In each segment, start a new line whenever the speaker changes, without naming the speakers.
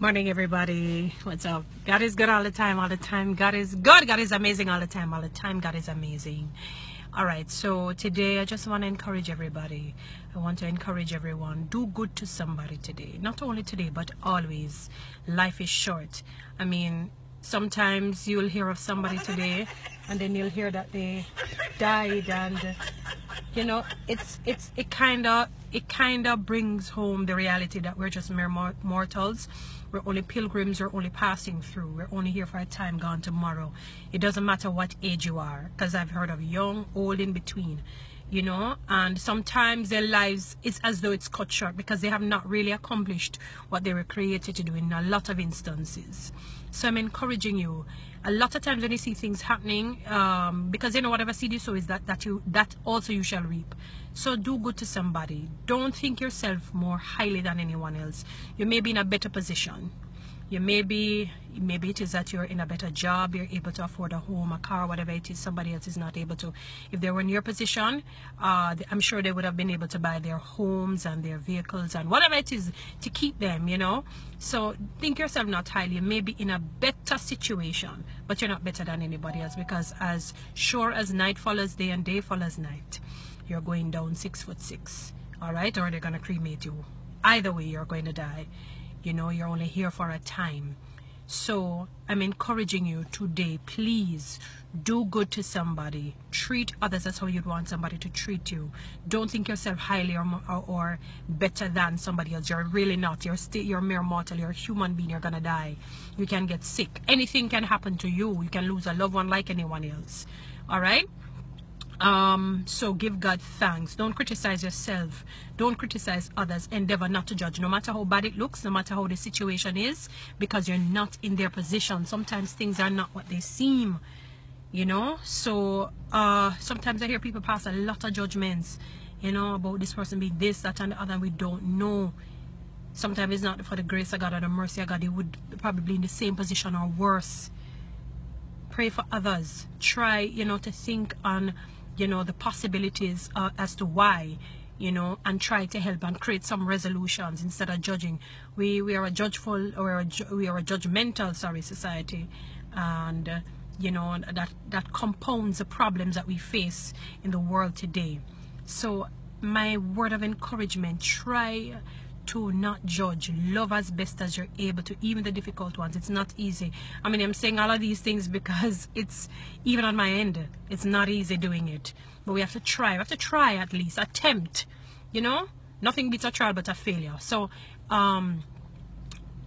Morning, everybody. What's up? God is good all the time, all the time. God is good. God is amazing all the time, all the time. God is amazing. All right, so today I just want to encourage everybody. I want to encourage everyone. Do good to somebody today. Not only today, but always. Life is short. I mean, sometimes you'll hear of somebody today and then you'll hear that they died and you know it's it's it kind of it kind of brings home the reality that we're just mere mortals. We're only pilgrims we're only passing through. We're only here for a time gone tomorrow. It doesn't matter what age you are because i've heard of young old in between you know and sometimes their lives it's as though it's cut short because they have not really accomplished what they were created to do in a lot of instances. So i'm encouraging you. A lot of times when you see things happening um, because you know whatever seed you sow is that that you that also you shall reap. So do good to somebody. Don't think yourself more highly than anyone else. You may be in a better position you may be maybe it is that you're in a better job you're able to afford a home a car whatever it is somebody else is not able to. If they were in your position uh, i'm sure they would have been able to buy their homes and their vehicles and whatever it is to keep them you know? So think yourself not highly you may be in a better situation but you're not better than anybody else because as sure as night follows day and day follows night you're going down six foot six all right? Or they're gonna cremate you. Either way you're going to die you know you're only here for a time. So i'm encouraging you today please do good to somebody. Treat others as how you'd want somebody to treat you. Don't think yourself highly or, or, or better than somebody else. You're really not. You're still you're mere mortal. You're a human being. You're gonna die. You can get sick. Anything can happen to you. You can lose a loved one like anyone else. All right um so give god thanks. Don't criticize yourself. Don't criticize others. Endeavor not to judge. No matter how bad it looks no matter how the situation is because you're not in their position. Sometimes things are not what they seem you know? So uh sometimes i hear people pass a lot of judgments you know about this person being this that and the other. And we don't know. Sometimes it's not for the grace of god or the mercy of god. They would probably in the same position or worse. Pray for others. Try you know to think on you know the possibilities uh, as to why you know and try to help and create some resolutions instead of judging. We we are a judgeful or a, we are a judgmental sorry society. And uh, you know that that compounds the problems that we face in the world today. So my word of encouragement try to not judge. Love as best as you're able to even the difficult ones. It's not easy. I mean i'm saying all of these things because it's even on my end. It's not easy doing it. But we have to try. We have to try at least. Attempt. You know? Nothing beats a trial but a failure. So um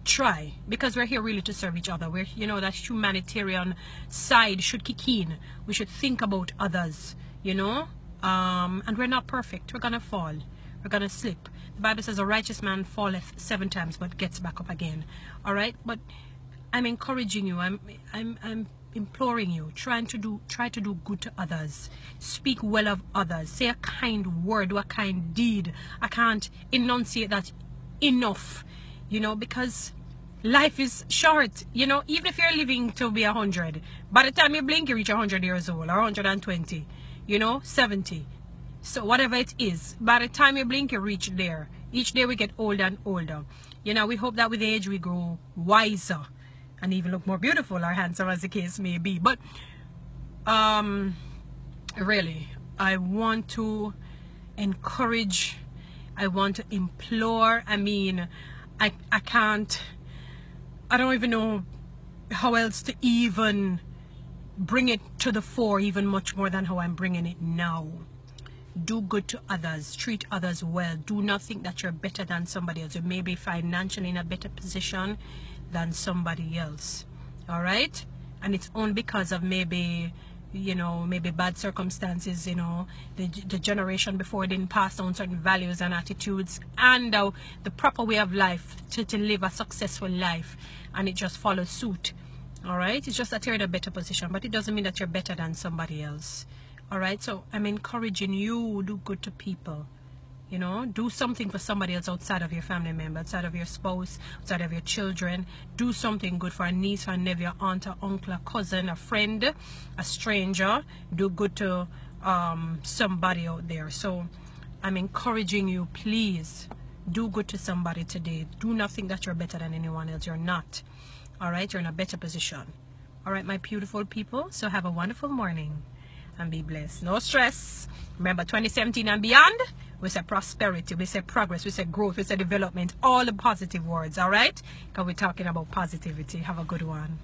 try. Because we're here really to serve each other. We're you know that humanitarian side should kick in. We should think about others. You know? Um and we're not perfect. We're gonna fall we're gonna slip. The Bible says a righteous man falleth seven times but gets back up again. All right, but I'm encouraging you. I'm I'm I'm imploring you. Trying to do try to do good to others. Speak well of others. Say a kind word or a kind deed. I can't enunciate that enough you know because life is short you know. Even if you're living to be a hundred by the time you blink you reach a hundred years old or 120 you know 70 so whatever it is, by the time you blink, you reach there. Each day we get older and older. You know, we hope that with age we grow wiser and even look more beautiful or handsome as the case may be. But um, really, I want to encourage, I want to implore. I mean, I, I can't, I don't even know how else to even bring it to the fore even much more than how I'm bringing it now do good to others treat others well do not think that you're better than somebody else. You may be financially in a better position than somebody else all right? And it's only because of maybe you know maybe bad circumstances you know the, the generation before didn't pass on certain values and attitudes and uh, the proper way of life to, to live a successful life. And it just follows suit all right? It's just that you're in a better position but it doesn't mean that you're better than somebody else all right so i'm encouraging you do good to people you know do something for somebody else outside of your family member outside of your spouse outside of your children do something good for a niece or a nephew aunt or uncle a cousin a friend a stranger do good to um, somebody out there so i'm encouraging you please Do good to somebody today. Do not think that you're better than anyone else. You're not. All right? You're in a better position. All right, my beautiful people. So have a wonderful morning and be blessed. No stress. Remember 2017 and beyond, we say prosperity, we say progress, we say growth, we say development, all the positive words, all right? Because we're talking about positivity. Have a good one.